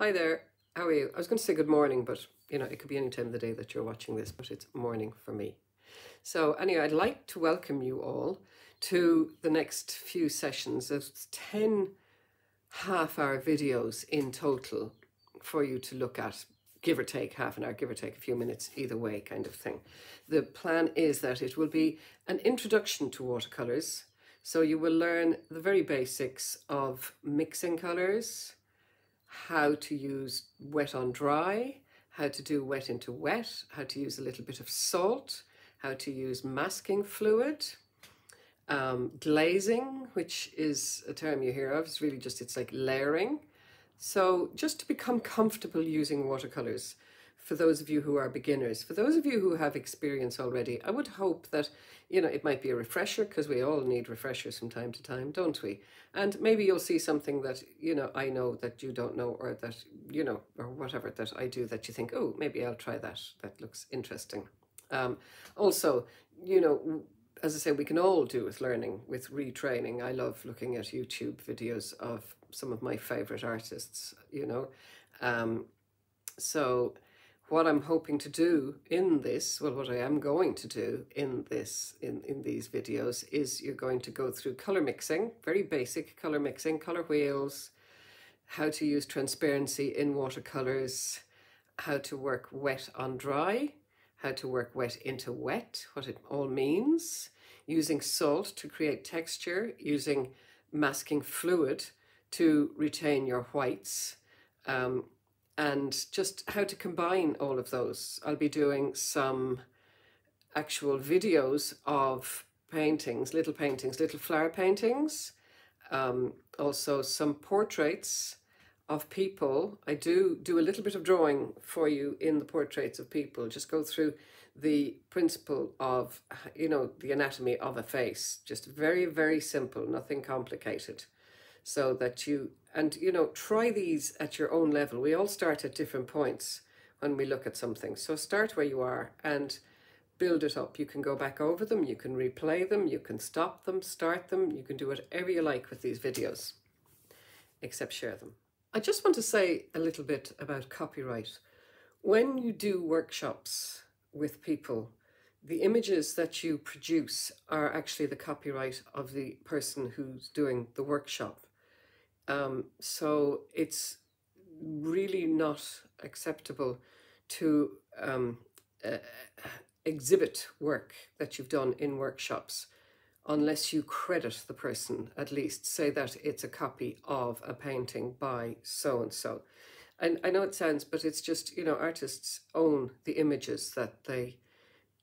Hi there, how are you? I was going to say good morning, but you know, it could be any time of the day that you're watching this, but it's morning for me. So anyway, I'd like to welcome you all to the next few sessions of 10 half hour videos in total for you to look at, give or take half an hour, give or take a few minutes, either way kind of thing. The plan is that it will be an introduction to watercolours. So you will learn the very basics of mixing colours, how to use wet on dry, how to do wet into wet, how to use a little bit of salt, how to use masking fluid, um, glazing, which is a term you hear of, it's really just, it's like layering. So just to become comfortable using watercolours, for those of you who are beginners, for those of you who have experience already, I would hope that, you know, it might be a refresher because we all need refreshers from time to time, don't we? And maybe you'll see something that, you know, I know that you don't know or that, you know, or whatever that I do that you think, oh, maybe I'll try that. That looks interesting. Um, also, you know, as I say, we can all do with learning, with retraining. I love looking at YouTube videos of some of my favorite artists, you know. Um, so what I'm hoping to do in this, well, what I am going to do in this, in, in these videos, is you're going to go through color mixing, very basic color mixing, color wheels, how to use transparency in watercolors, how to work wet on dry, how to work wet into wet, what it all means, using salt to create texture, using masking fluid to retain your whites, um, and just how to combine all of those. I'll be doing some actual videos of paintings, little paintings, little flower paintings, um, also some portraits of people. I do do a little bit of drawing for you in the portraits of people, just go through the principle of, you know, the anatomy of a face, just very, very simple, nothing complicated so that you, and you know, try these at your own level. We all start at different points when we look at something. So start where you are and build it up. You can go back over them, you can replay them, you can stop them, start them, you can do whatever you like with these videos, except share them. I just want to say a little bit about copyright. When you do workshops with people, the images that you produce are actually the copyright of the person who's doing the workshop. Um, so it's really not acceptable to um, uh, exhibit work that you've done in workshops unless you credit the person, at least say that it's a copy of a painting by so-and-so. And I know it sounds, but it's just, you know, artists own the images that they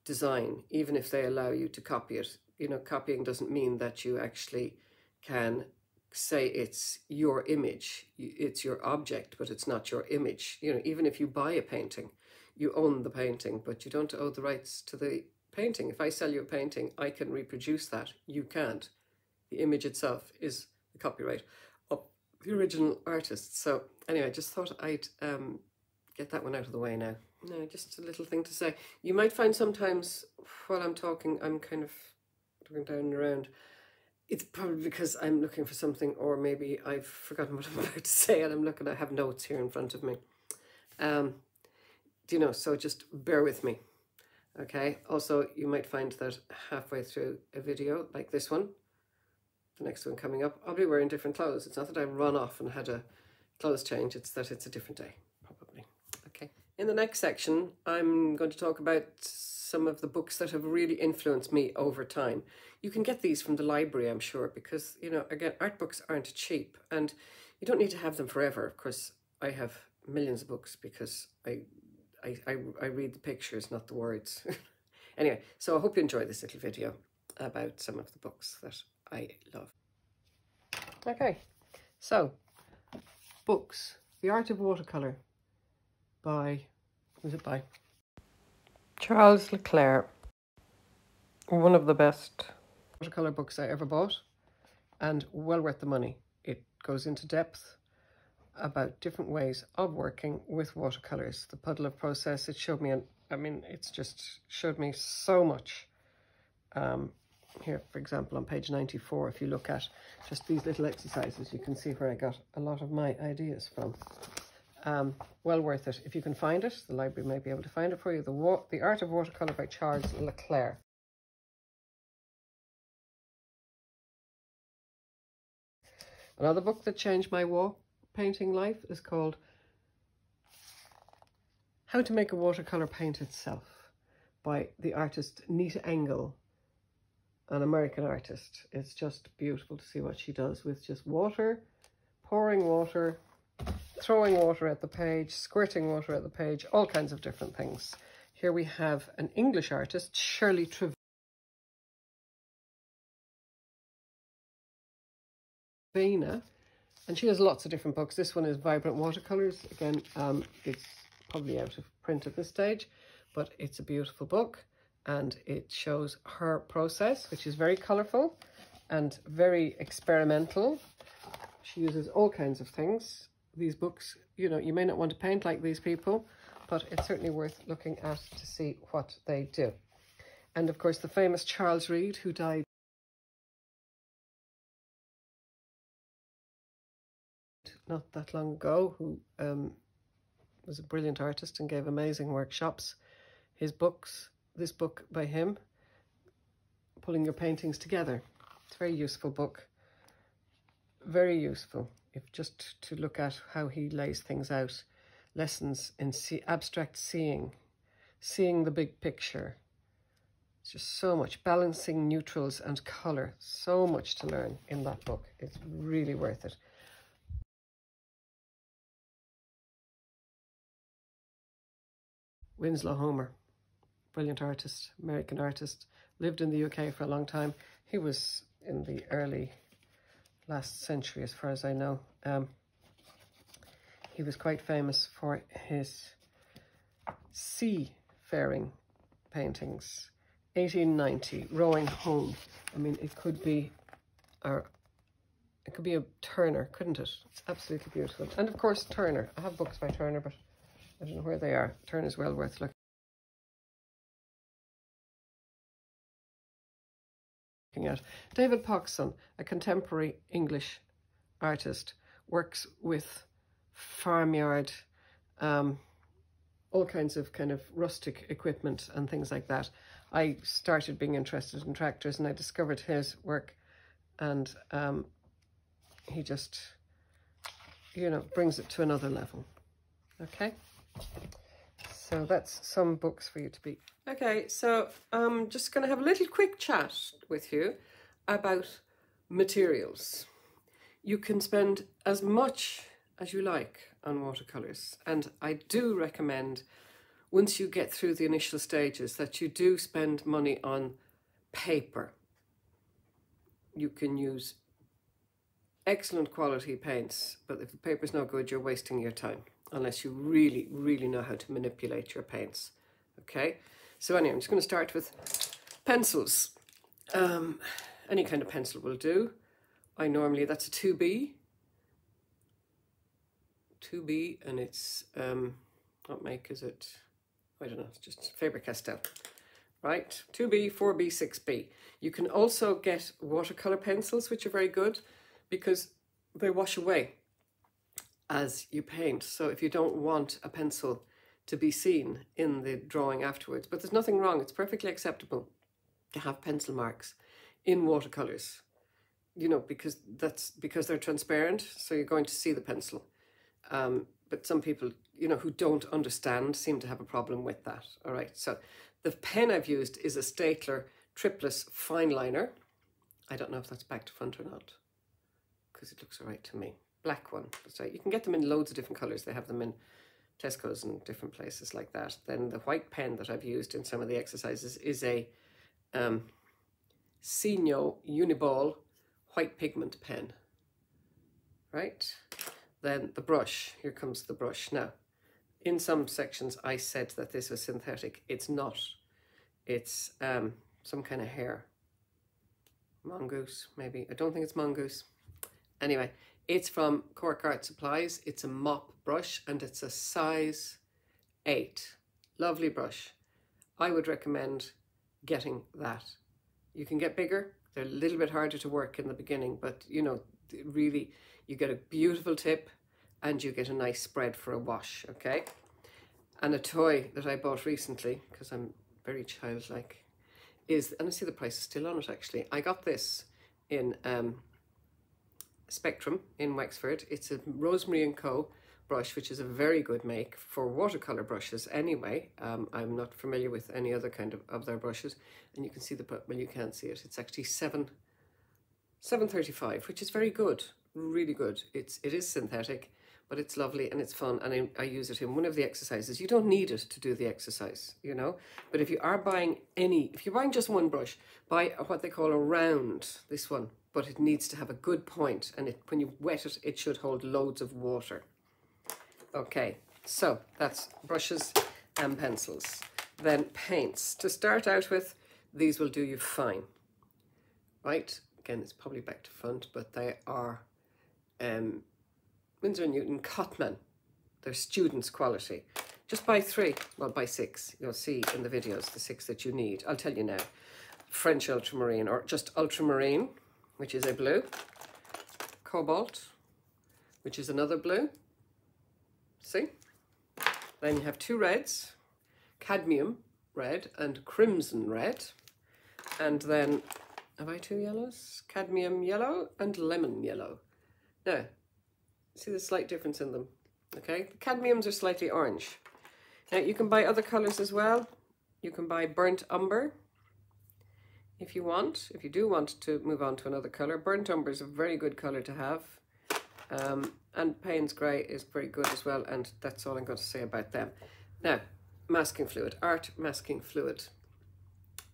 design, even if they allow you to copy it. You know, copying doesn't mean that you actually can say it's your image, it's your object, but it's not your image. You know, even if you buy a painting, you own the painting, but you don't own the rights to the painting. If I sell you a painting, I can reproduce that. You can't. The image itself is the copyright of the original artist. So anyway, I just thought I'd um, get that one out of the way now. No, just a little thing to say. You might find sometimes while I'm talking, I'm kind of looking down and around it's probably because I'm looking for something or maybe I've forgotten what I'm about to say and I'm looking, I have notes here in front of me. Um, do you know, so just bear with me. Okay, also you might find that halfway through a video like this one, the next one coming up, I'll be wearing different clothes. It's not that I run off and had a clothes change, it's that it's a different day, probably. Okay, in the next section, I'm going to talk about some of the books that have really influenced me over time. You can get these from the library, I'm sure, because, you know, again, art books aren't cheap and you don't need to have them forever. Of course, I have millions of books because I, I, I, I read the pictures, not the words. anyway, so I hope you enjoy this little video about some of the books that I love. Okay, so books. The Art of Watercolour by, who's it by? Charles Le Clair, one of the best watercolour books I ever bought and well worth the money. It goes into depth about different ways of working with watercolours. The puddle of process, it showed me, an, I mean, it's just showed me so much. Um, here, for example, on page 94, if you look at just these little exercises, you can see where I got a lot of my ideas from. Um, well worth it. If you can find it, the library might be able to find it for you. The, the Art of Watercolour by Charles Le Clair. Another book that changed my wall painting life is called How to Make a Watercolour Paint Itself by the artist Nita Engle, an American artist. It's just beautiful to see what she does with just water, pouring water, throwing water at the page, squirting water at the page, all kinds of different things. Here we have an English artist, Shirley Trevena, and she has lots of different books. This one is Vibrant Watercolours. Again, um, it's probably out of print at this stage, but it's a beautiful book and it shows her process, which is very colourful and very experimental. She uses all kinds of things. These books, you know, you may not want to paint like these people, but it's certainly worth looking at to see what they do. And of course, the famous Charles Reid, who died not that long ago, who um, was a brilliant artist and gave amazing workshops. His books, this book by him, Pulling Your Paintings Together. It's a very useful book. Very useful, if just to look at how he lays things out. Lessons in see, abstract seeing, seeing the big picture. It's just so much. Balancing neutrals and colour. So much to learn in that book. It's really worth it. Winslow Homer, brilliant artist, American artist, lived in the UK for a long time. He was in the early last century, as far as I know. Um, he was quite famous for his seafaring paintings. 1890, Rowing Home. I mean, it could be, or it could be a Turner, couldn't it? It's absolutely beautiful. And of course, Turner. I have books by Turner, but I don't know where they are. Turn is well worth looking at. David Poxon, a contemporary English artist, works with farmyard, um, all kinds of kind of rustic equipment and things like that. I started being interested in tractors and I discovered his work and um, he just, you know, brings it to another level. Okay? So that's some books for you to be. Okay, so I'm just going to have a little quick chat with you about materials. You can spend as much as you like on watercolours and I do recommend once you get through the initial stages that you do spend money on paper. You can use excellent quality paints but if the paper's no good you're wasting your time unless you really, really know how to manipulate your paints. Okay, so anyway, I'm just going to start with pencils. Um, any kind of pencil will do. I normally, that's a 2B. 2B, and it's, um, what make is it? I don't know, it's just Faber-Castell. Right, 2B, 4B, 6B. You can also get watercolour pencils, which are very good because they wash away as you paint. So if you don't want a pencil to be seen in the drawing afterwards, but there's nothing wrong, it's perfectly acceptable to have pencil marks in watercolors, you know, because that's because they're transparent, so you're going to see the pencil. Um, but some people, you know, who don't understand seem to have a problem with that. All right, so the pen I've used is a Staedtler Triplus fine liner. I don't know if that's back to front or not, because it looks all right to me black one. So you can get them in loads of different colours. They have them in Tesco's and different places like that. Then the white pen that I've used in some of the exercises is a um, Signo Uniball white pigment pen. Right? Then the brush. Here comes the brush. Now, in some sections I said that this was synthetic. It's not. It's um, some kind of hair. Mongoose, maybe. I don't think it's mongoose. Anyway, it's from Cork Art Supplies. It's a mop brush and it's a size 8. Lovely brush. I would recommend getting that. You can get bigger. They're a little bit harder to work in the beginning, but you know, really, you get a beautiful tip and you get a nice spread for a wash, okay? And a toy that I bought recently, because I'm very childlike, is, and I see the price is still on it actually. I got this in um, Spectrum in Wexford. It's a Rosemary & Co brush, which is a very good make for watercolor brushes anyway. Um, I'm not familiar with any other kind of, of their brushes. And you can see the, well, you can't see it. It's actually seven, 735, which is very good, really good. It's, it is synthetic, but it's lovely and it's fun. And I, I use it in one of the exercises. You don't need it to do the exercise, you know, but if you are buying any, if you're buying just one brush, buy what they call a round, this one, but it needs to have a good point and it, when you wet it, it should hold loads of water. Okay, so that's brushes and pencils. Then paints. To start out with, these will do you fine. Right, again, it's probably back to front, but they are um, Winsor & Newton Cotman. They're students' quality. Just buy three, well, buy six. You'll see in the videos the six that you need. I'll tell you now. French ultramarine or just ultramarine, which is a blue. Cobalt, which is another blue. See? Then you have two reds, cadmium red and crimson red. And then, have I two yellows? Cadmium yellow and lemon yellow. Now, see the slight difference in them, okay? The cadmiums are slightly orange. Now, you can buy other colours as well. You can buy burnt umber if you want, if you do want to move on to another colour. Burnt umber is a very good colour to have. Um, and Payne's Grey is very good as well, and that's all I'm going to say about them. Now, masking fluid, art masking fluid.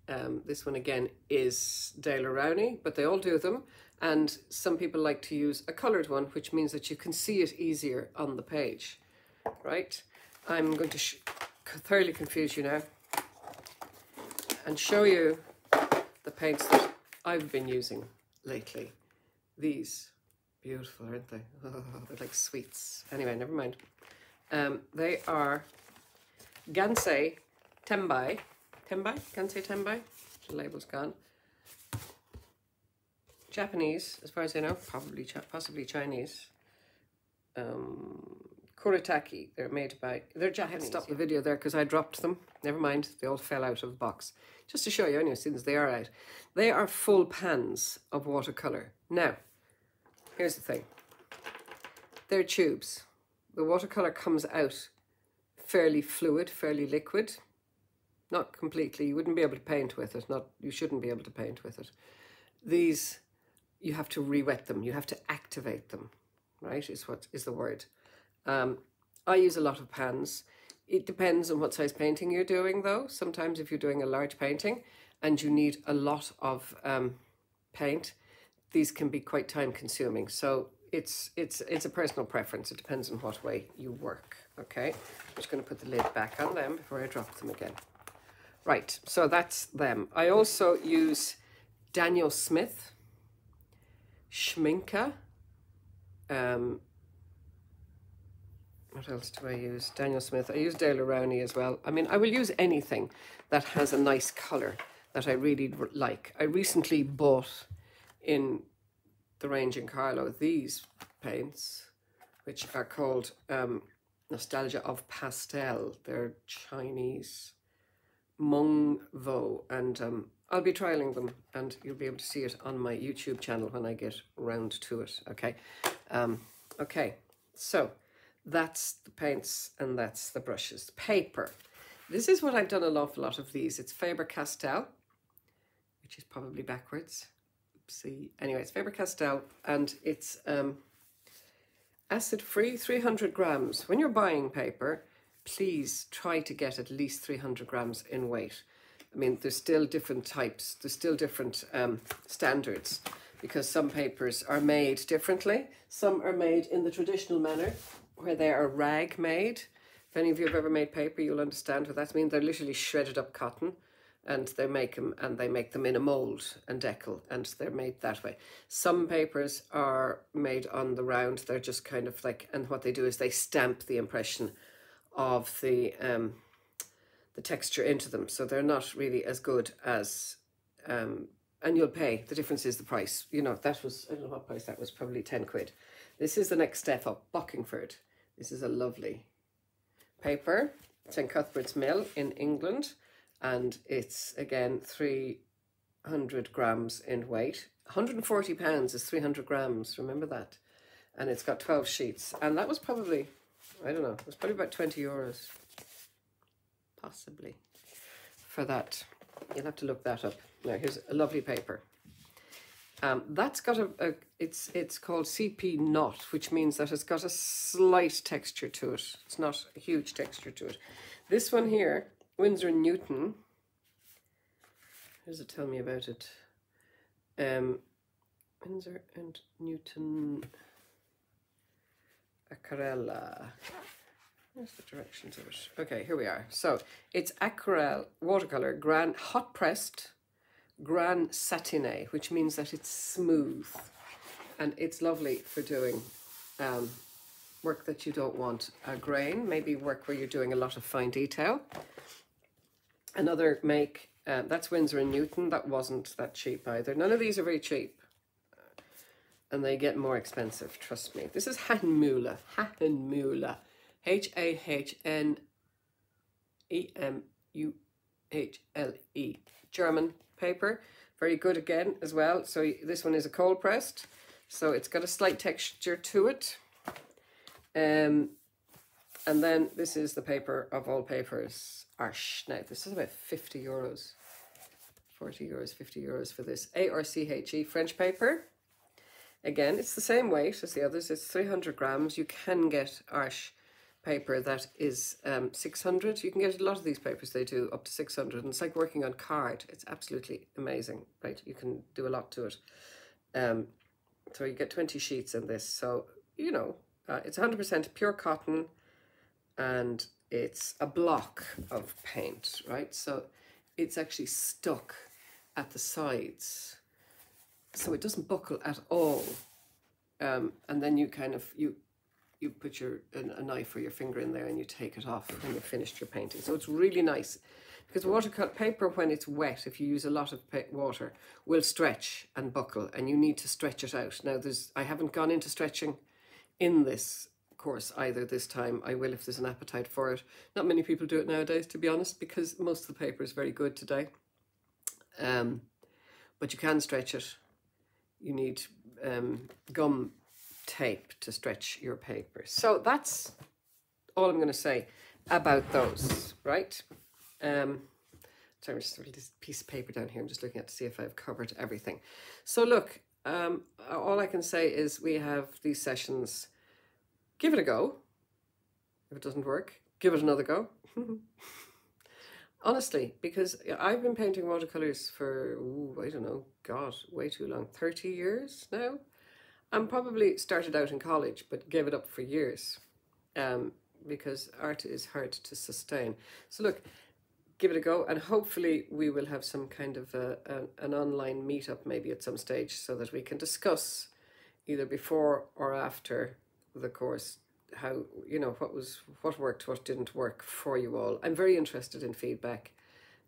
Um, this one again is Daler-Rowney, but they all do them. And some people like to use a coloured one, which means that you can see it easier on the page, right? I'm going to thoroughly confuse you now and show you the paints that I've been using lately. These Beautiful, aren't they? Oh, they're like sweets. Anyway, never mind. Um, they are Gansei Tenbai. Tenbai? Gansei Tenbai? The label's gone. Japanese, as far as I know, probably possibly Chinese. Um, Kuretake, they're made by, they're Japanese. Stop the video there because I dropped them. Never mind, they all fell out of the box. Just to show you, anyway, since they are out. They are full pans of watercolour. Now, Here's the thing. They're tubes. The watercolour comes out fairly fluid, fairly liquid. Not completely. You wouldn't be able to paint with it. Not You shouldn't be able to paint with it. These, you have to re-wet them. You have to activate them, right, is what is the word. Um, I use a lot of pans. It depends on what size painting you're doing, though. Sometimes if you're doing a large painting and you need a lot of um, paint, these can be quite time consuming. So it's it's it's a personal preference. It depends on what way you work. Okay, I'm just going to put the lid back on them before I drop them again. Right, so that's them. I also use Daniel Smith, Schmincke. Um, what else do I use? Daniel Smith. I use Daler-Rowney as well. I mean, I will use anything that has a nice colour that I really like. I recently bought in the range in Carlow these paints, which are called um, Nostalgia of Pastel. They're Chinese Mung Vo, and um, I'll be trialing them, and you'll be able to see it on my YouTube channel when I get round to it. Okay, um, okay. So that's the paints and that's the brushes. Paper. This is what I've done an awful lot of these. It's Faber-Castell, which is probably backwards see. Anyway, it's Faber-Castell and it's um, acid-free, 300 grams. When you're buying paper, please try to get at least 300 grams in weight. I mean, there's still different types, there's still different um, standards because some papers are made differently. Some are made in the traditional manner where they are rag made. If any of you have ever made paper, you'll understand what that means. They're literally shredded up cotton and they make them and they make them in a mold and deckle and they're made that way. Some papers are made on the round. They're just kind of like, and what they do is they stamp the impression of the um, the texture into them. So they're not really as good as, um, and you'll pay. The difference is the price. You know, that was, I don't know what price that was, probably 10 quid. This is the next step up, Bockingford. This is a lovely paper. St Cuthbert's Mill in England. And it's, again, 300 grams in weight. 140 pounds is 300 grams, remember that? And it's got 12 sheets. And that was probably, I don't know, it was probably about 20 euros. Possibly. For that. You'll have to look that up. Now, here's a lovely paper. Um, that's got a, a, it's it's called CP NOT, which means that it's got a slight texture to it. It's not a huge texture to it. This one here, Winsor and Newton. How does it tell me about it? Um, Winsor and Newton Aquarella. Where's the directions of it? Okay, here we are. So it's aquarelle watercolor, grand hot pressed Gran Satine, which means that it's smooth. And it's lovely for doing um, work that you don't want a grain, maybe work where you're doing a lot of fine detail. Another make, uh, that's Winsor and Newton, that wasn't that cheap either. None of these are very cheap. And they get more expensive, trust me. This is Hahnemühle, Hahnemühle, H-A-H-N-E-M-U-H-L-E, German paper. Very good again as well. So this one is a cold pressed. So it's got a slight texture to it. Um, and then this is the paper of all papers, Arches. Now this is about 50 euros. 40 euros, 50 euros for this. A-R-C-H-E French paper. Again, it's the same weight as the others. It's 300 grams. You can get Arche paper that is um, 600. You can get a lot of these papers, they do up to 600. And it's like working on card. It's absolutely amazing, right? You can do a lot to it. Um, so you get 20 sheets in this. So, you know, uh, it's 100% pure cotton and it's a block of paint, right? So it's actually stuck at the sides. So it doesn't buckle at all. Um, and then you kind of, you you put your a, knife or your finger in there and you take it off when you've finished your painting. So it's really nice because watercolor paper when it's wet, if you use a lot of water, will stretch and buckle and you need to stretch it out. Now there's I haven't gone into stretching in this course either this time. I will if there's an appetite for it. Not many people do it nowadays to be honest because most of the paper is very good today. Um, but you can stretch it. You need um, gum tape to stretch your paper. So that's all I'm going to say about those, right? Um, sorry, I'm just this piece of paper down here. I'm just looking at to see if I've covered everything. So look, um, all I can say is we have these sessions. Give it a go. If it doesn't work, give it another go. Honestly, because I've been painting watercolors for, ooh, I don't know, God, way too long, 30 years now. I'm probably started out in college, but gave it up for years um, because art is hard to sustain. So look, give it a go, and hopefully we will have some kind of a, a, an online meetup maybe at some stage so that we can discuss either before or after the course how you know what was what worked what didn't work for you all i'm very interested in feedback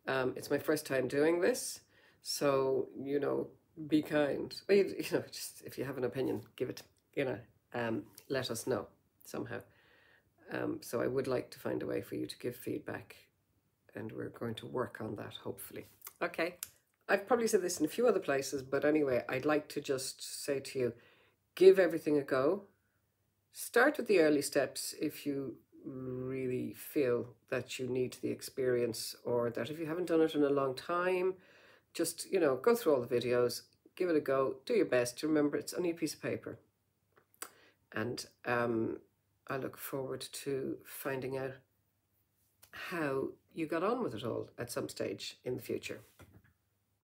um, it's my first time doing this so you know be kind. Well, you, you know, just if you have an opinion, give it. You know, um, let us know somehow. Um, so I would like to find a way for you to give feedback, and we're going to work on that hopefully. Okay, I've probably said this in a few other places, but anyway, I'd like to just say to you, give everything a go. Start with the early steps if you really feel that you need the experience or that if you haven't done it in a long time, just, you know, go through all the videos, give it a go, do your best. Remember, it's only a piece of paper. And um, I look forward to finding out how you got on with it all at some stage in the future.